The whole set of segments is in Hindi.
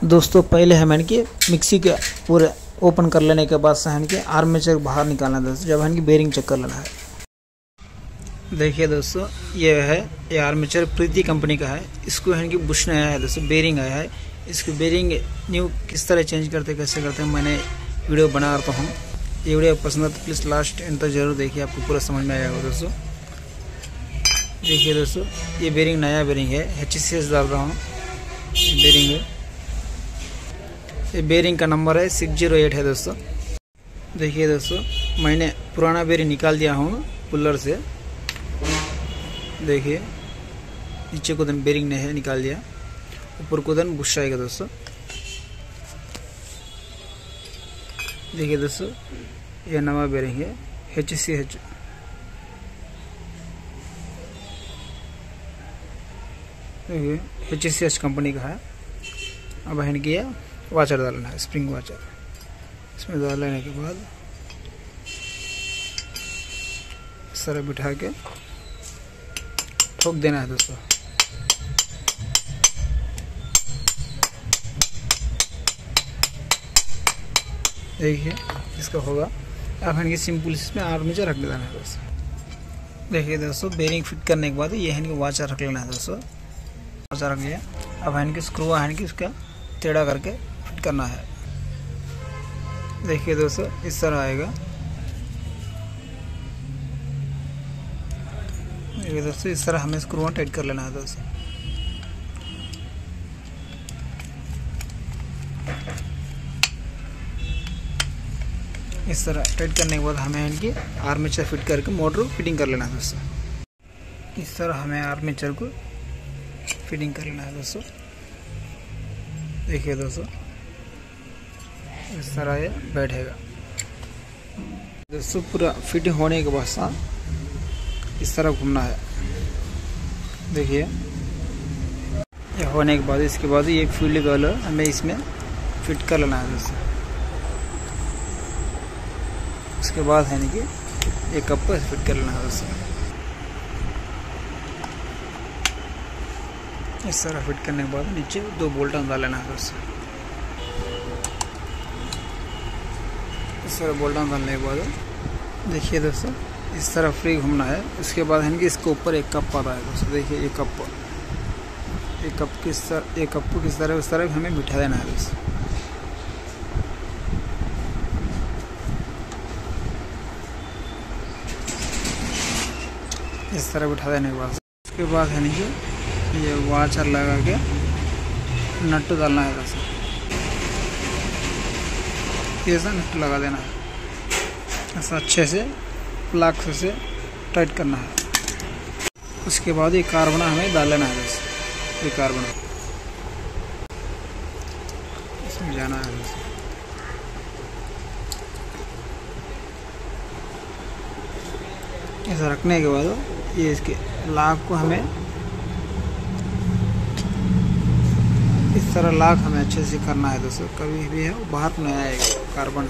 दोस्तों, पहले हम हमें कि मिक्सी के पूरे ओपन कर लेने के बाद सहन के आर्मेचर बाहर निकालना दोस्तों जब हन की बेरिंग चेक कर लेना है। देखिए दोस्तों, ये है, ये आर्मेचर प्रीति कंपनी का है। इसको है कि बुश नया है दोस्तों बेरिंग आया है। इसकी बेरिंग न्यू किस तरह चेंज करते, कैसे करते हैं मैंने वीडियो बना रहा हूँ। ये वीडियो पसंद है तो प्लीज़ लास्ट एंड तक ज़रूर देखिए, आपको पूरा समझ में आएगा दोस्तों। देखिए दोस्तों, ये बेरिंग नया बेरिंग है एच सी एस डाल रहा हूँ बेरिंग है। ये बेरिंग का नंबर है सिक्स ज़ीरो एट है दोस्तों। देखिए दोस्तों, मैंने पुराना बेरिंग निकाल दिया हूँ पुलर से। देखिए, नीचे को दिन बेरिंग नहीं है, निकाल दिया। ऊपर को दिन बुश आएगा दोस्तों। देखिए दोस्तों यह नवा बेरिंग है एच सी एच देखिए एच सी एच कंपनी का है। अब हैंड किया। वाचर डालना है स्प्रिंग वाचर इसमें डाल लेने के बाद इस तरह बिठा के ठोक देना है दोस्तों। देखिए, इसका होगा। अब इनकी सिंपल इसमें आर्मीचर रख देना है दोस्तों। देखिए दोस्तों बेरिंग फिट करने के बाद ये की वाचर रख लेना है दोस्तों। वाचर रख लिया। अब हैंड की स्क्रू हैंड की इसका टेढ़ा करके करना है। देखिए दोस्तों, इस तरह आएगा। देखिए दोस्तों, इस तरह हमें स्क्रू टाइट कर लेना है दोस्तों। इस तरह टाइट करने के बाद हमें इनकी आर्मेचर फिट करके मोटर फिटिंग कर लेना है दोस्तों। इस तरह हमें आर्मेचर को फिटिंग कर लेना है दोस्तों। देखिए दोस्तों। इस तरह ये बैठेगा। दोस्तों पूरा फिट होने के बाद इस तरह घूमना है। देखिए। ये होने के बाद, इसके बाद ये फ़ील्ड कलर हमें इसमें फिट कर लेना है दोस्तों उसके बाद है ना कि एक कप को फिट कर लेना है दोस्तों इस तरह फिट करने के बाद नीचे दो बोल्ट डाल लेना है दोस्तों इस तरह बोल्ट डालने के बाद देखिए दोस्तों, इस तरह फ्री घूमना है। उसके बाद है कि इसके ऊपर एक कप आता है दोस्तों, देखिए एक कप एक कप किस तरह एक कप को किस तरह, उस तरह हमें बिठा देना है दोस्तों। इस तरह बिठा देने के बाद, उसके बाद है कि ये वाचर लगा के नट डालना है दोस्तों। ऐसा नट लगा देना है। ऐसा अच्छे से प्लाक से टाइट करना है। उसके बाद ये कार्बना हमें डाल लेना है दोस्तों ये कार्बना इसमें जाना है दोस्तों ऐसा रखने के बाद ये इसके लाख को हमें इस तरह लाख हमें अच्छे से करना है दोस्तों। कभी भी है, बाहर नहीं आएगा। कार्बन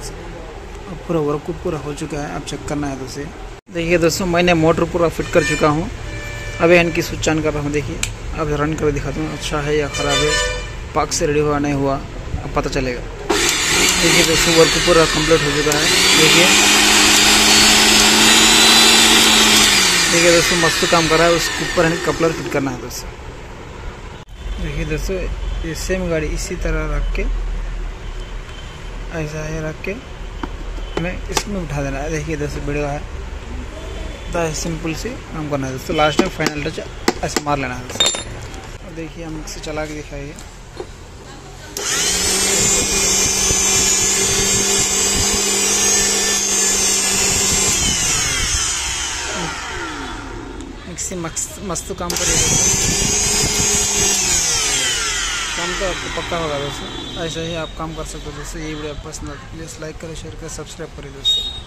अब पूरा वर्कआउट पूरा हो चुका है, अब चेक करना है दोस्तों देखिए दोस्तों, मैंने मोटर पूरा फिट कर चुका हूँ। अब अभी इनकी स्विच ऑन कर रहा हूँ देखिए, अब रन कर दिखाता हूँ अच्छा है या ख़राब है। पाक से रेडी हुआ, नहीं हुआ, अब पता चलेगा। देखिए दोस्तों वर्क पूरा कंप्लीट हो चुका है। देखिए। देखिए दोस्तों, मस्त काम कर रहा है, उसके ऊपर है कपलर फिट करना है दोस्तों। देखिए दोस्तों, ये सेम गाड़ी इसी तरह रख के ऐसा है रख के। हमें इसमें उठा देना। है देखिए दोस्तों वीडियो है। तो सिंपल सी। काम करना है। दोस्तों लास्ट में फाइनल टच ऐसे मार लेना है। दोस्तों और देखिए, हम इसे चला के दिखाइए। मिक्सी, मस्त काम करेगा काम तो आपको पक्का होगा दोस्तों ऐसा ही आप काम कर सकते हो। दोस्तों ये वीडियो पसंद प्लीज़ लाइक करें शेयर करें सब्सक्राइब करें दोस्तों।